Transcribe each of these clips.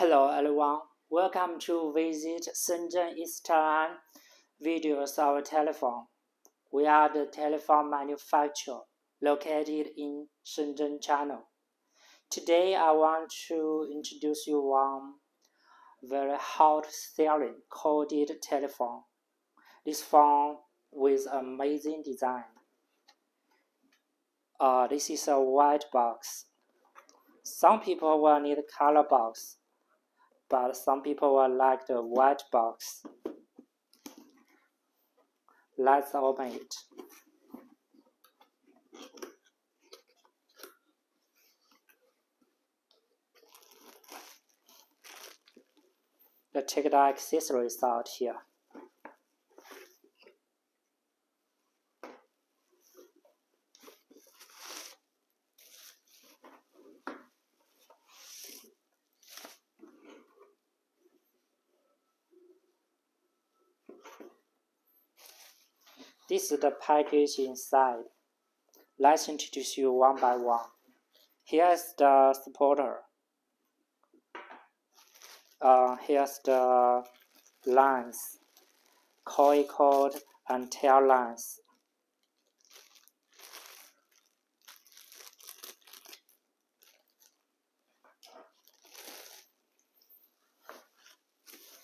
Hello everyone, welcome to visit Shenzhen Eastern Videos our telephone. We are the telephone manufacturer located in Shenzhen, China. Today I want to introduce you one very hot selling corded telephone. This phone with amazing design. Uh, this is a white box. Some people will need color box but some people will like the white box. Let's open it. The check the accessories out here. This is the package inside. Let's introduce you one by one. Here's the supporter. Uh, here's the lines, coil cord and tail lines.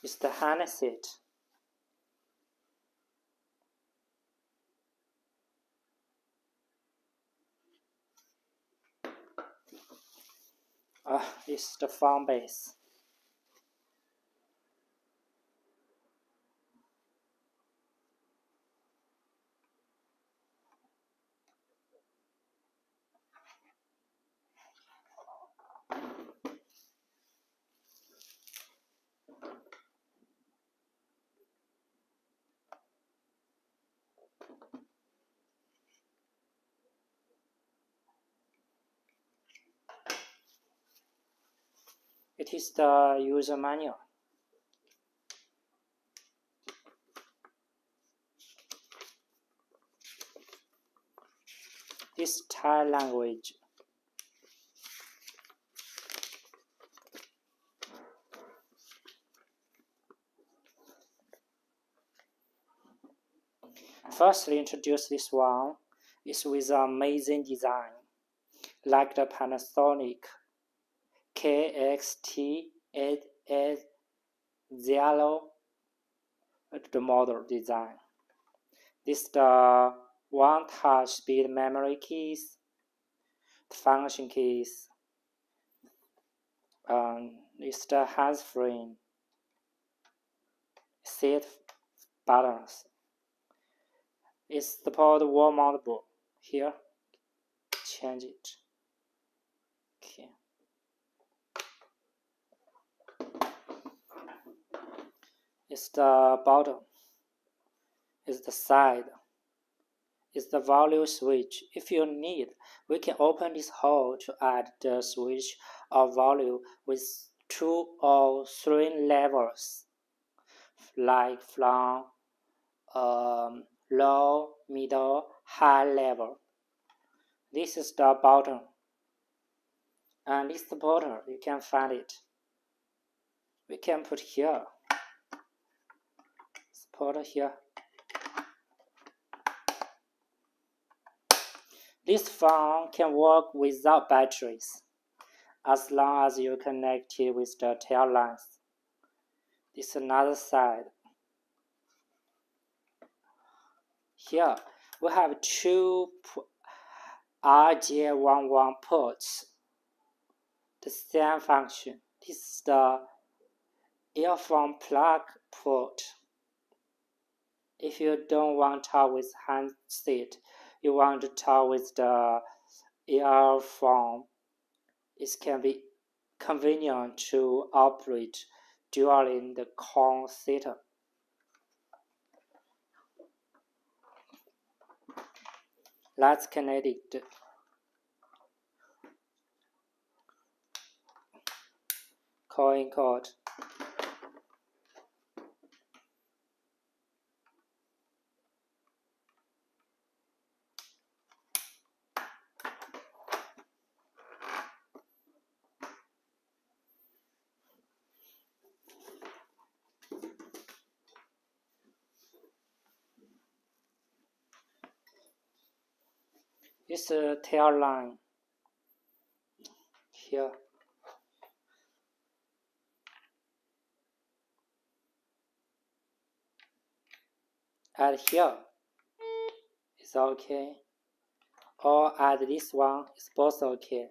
It's the handset. Uh, is the phone base. It is the user manual. This Thai language. Firstly, introduce this one. It's with amazing design, like the Panasonic KXT eight zero the model design. This the one touch speed memory keys, function keys. Um, it's the hands-free set buttons. It's support wall mountable here. Change it. Okay. Is the bottom, is the side, is the volume switch. If you need, we can open this hole to add the switch or volume with two or three levels, like from um, low, middle, high level. This is the bottom. And this the bottom, you can find it. We can put here put here. This phone can work without batteries as long as you connect it with the tail lines. This is another side. Here we have two RJ11 ports. The same function. This is the earphone plug port. If you don't want to talk with handset, you want to talk with the earphone, it can be convenient to operate during the setup. Let's connect it. Calling code. This uh, tail line here. Add here is okay. Or add this one is both okay.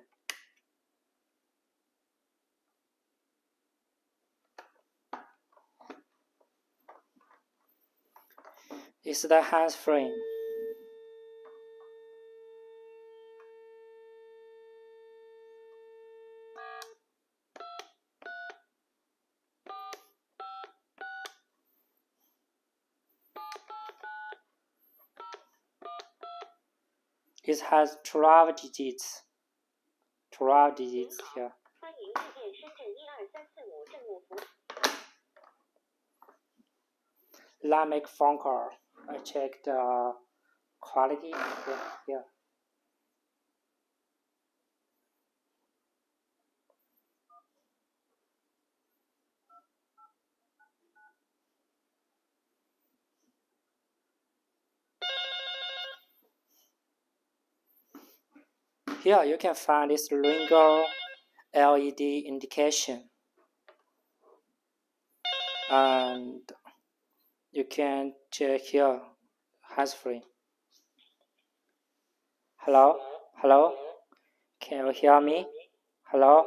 Is the hands free? This has 12 digits. 12 digits here. Now make phone call. I check the quality here. yeah. Here you can find this Ringo LED indication. And you can check here hands free. Hello? Hello? Can you hear me? Hello?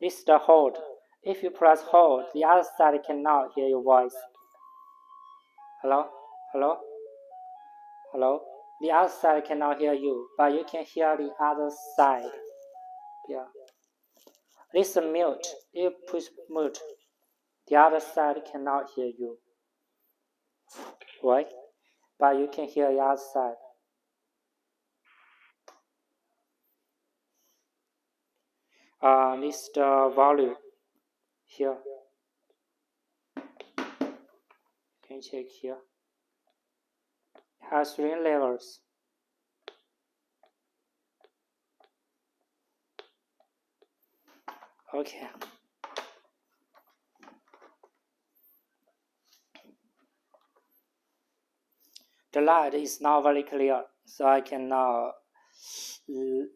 This is the hold. If you press hold, the other side cannot hear your voice. Hello? Hello? Hello? The other side cannot hear you, but you can hear the other side. Yeah. Is mute. You push mute, the other side cannot hear you. Right? But you can hear the other side. Uh, this is the volume here. Can you check here? Has three levels. Okay. The light is not very clear, so I can now l-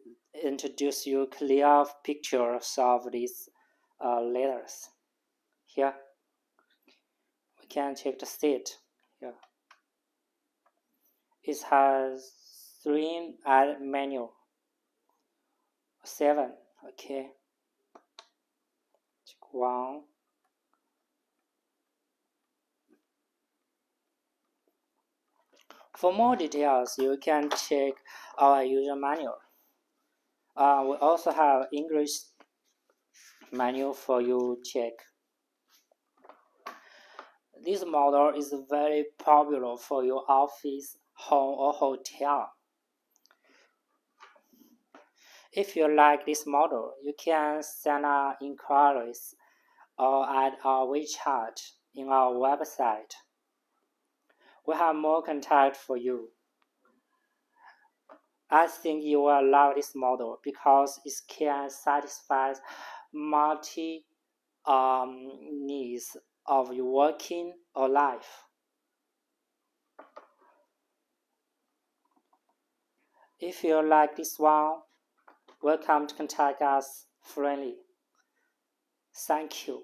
introduce you clear pictures of these uh, letters. Here, we can check the state. Here, it has three add menu. Seven, okay. Check one. For more details, you can check our user manual. Uh, we also have English manual for you check. This model is very popular for your office, home, or hotel. If you like this model, you can send our inquiries or add our WeChat in our website. We have more contact for you. I think you will love this model because it can satisfy multi um, needs of your working or life. If you like this one, welcome to contact us friendly. Thank you.